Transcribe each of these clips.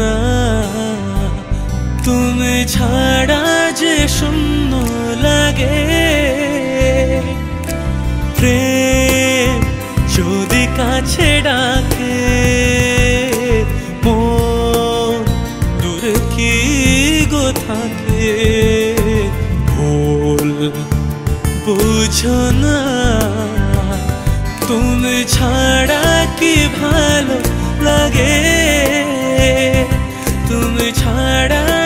না, তুমি ছাড়া যে শূন্য লাগে। প্রেম যদি কাছে ডাকে, মন দূরে কি গো থাকে? ভুল বুঝো না, তুমি ছাড়া কি ভালো লাগে? তুমি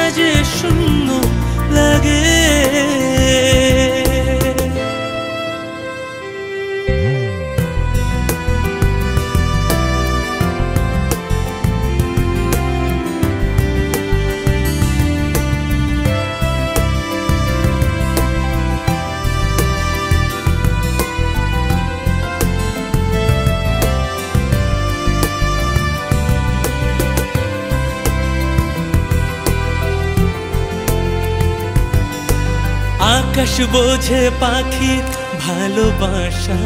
আকাশ বোঝে পাখির ভালোবাসা।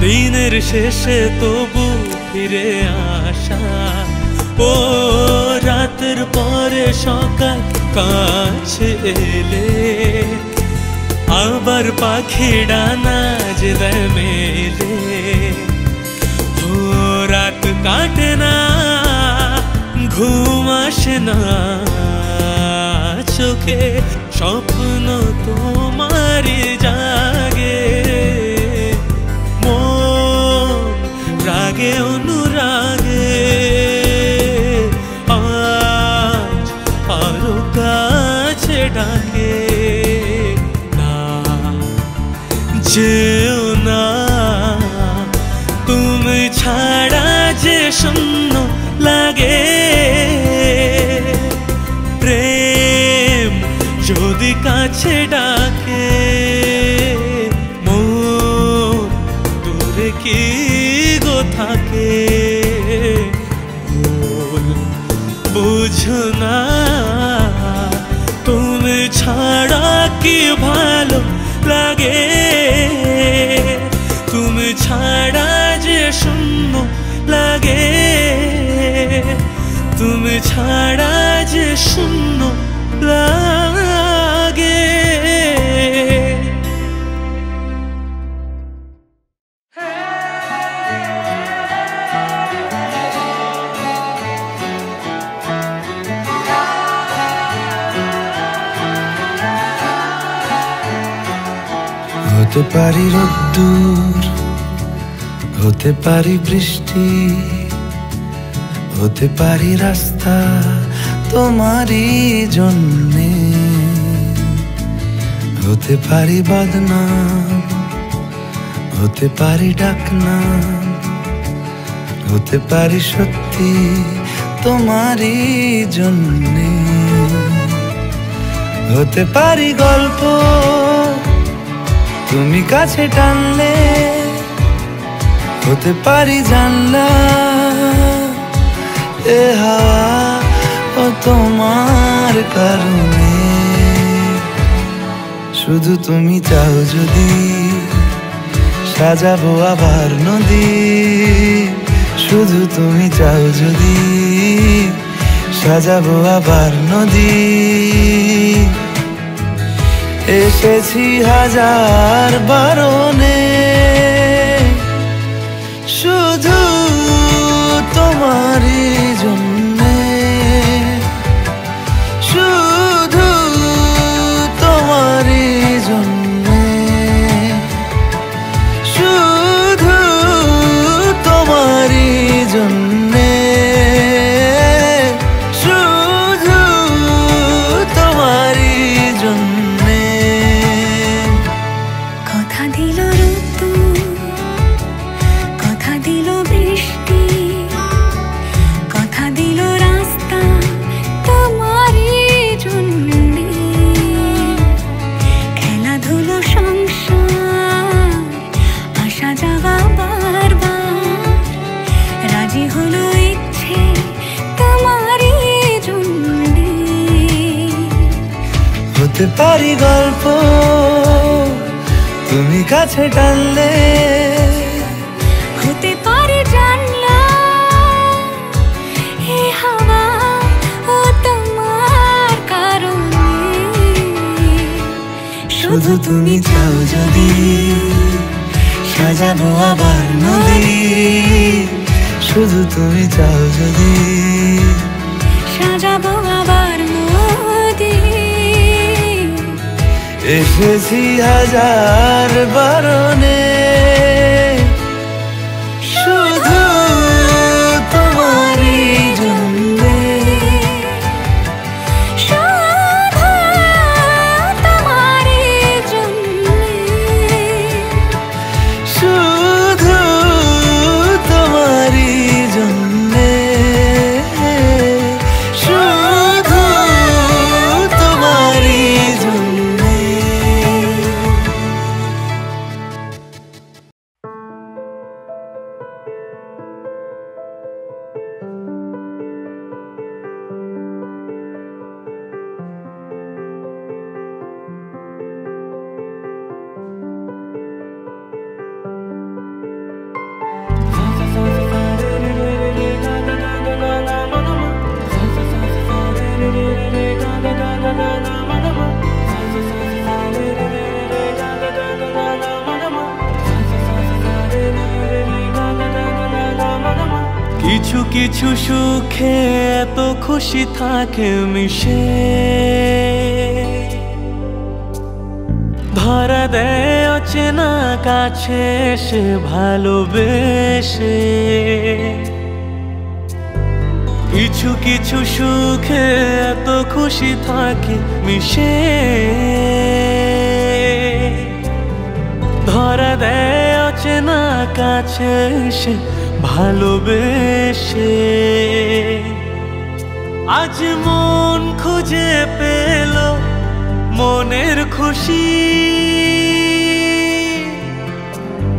দিনের শেষে তবু ফিরে আসা। ও, রাতের পরে সকাল কাছে এলে। আবার পাখি ডানা যে মেলে। ও, রাত কাটে না, ঘুম আসে না। চোখে স্বপ্ন তোমার জাগে। মন রাগে, অনুরাগে। আরও কাছে ডাকে যেও না, তুমি ছাড়া যে শূন্য লাগে। কি গো থাকে? বুঝ না। তুমি ছাড়া কি ভালো লাগে? হতে পারি রোদ্দুর, হতে পারি বৃষ্টি, হতে পারি রাস্তা তোমারই জন্যে। হতে পারি বদনাম, হতে পারি ডাকনাম, হতে পারি সত্যি তোমারই জন্যে। হতে পারি গল্প তুমি কাছে টানলে, হতে পারি জানলা। এ হাওয়া ও তোমার কারণে। শুধু তুমি চাও যদি সাজাবো আবার নদী। শুধু তুমি চাও যদি সাজাবো আবার নদী। এসেছি হাজার বারণে। শুধু তোমারই হতে পারি গল্প। তুমি কাছে টানলে হতে পারে জানলা এ হাওয়া ও তোমার কারণে। শুধু তুমি চাও যদি সাজাবো আবার নদী। শুধু তুমি চাও যদি সাজাবো আবার এসেছি হাজার বারণে। কিছু সুখে এত খুশি থাকে মিশে। ধরা দেয় অচেনা কাছে সে ভালোবেসে। কিছু কিছু সুখে এত খুশি থাকে মিশে। ধরা দেয় অচেনা কাছে সে ভালোবেসে আজ মন খুঁজে পেল মনের খুশি।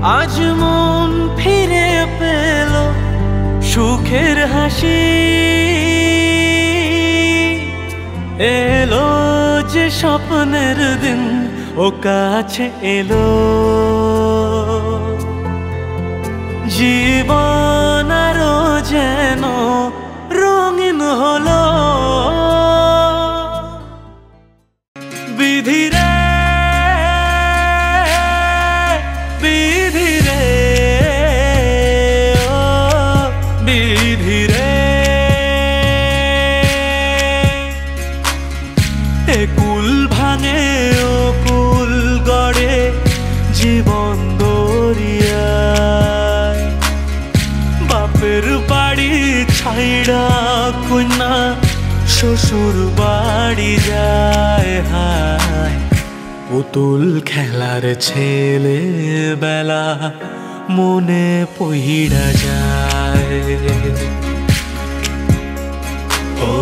আজ মন ফিরে পেল সুখের হাসি। এলো যে স্বপ্নের দিন, ও কাছে এলো। জীবন আরও যেন রঙিন হলো। পুতুল খেলার ছেলে বেলা মনে পইড়া যায়। ও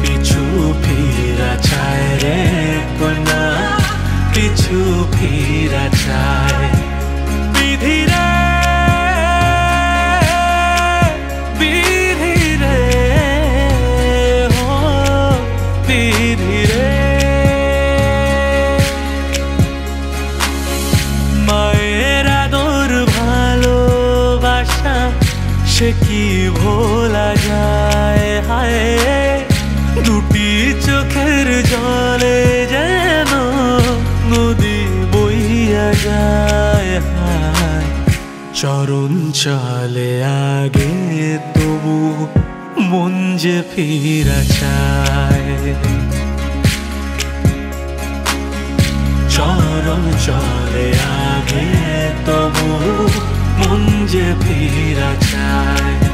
পিছু ফিরা চায় রে কন্যা, পিছু ফিরা চায়। সে কি ভোলা যায়? হায়, দুটি চোখের জলে যেন নদী বইয়া যায়। হায়, চরণ চলে আগে, তবু মন যে ফিরা চায়। চরণ চলে আগে, তবু মন যে ফিরা চায়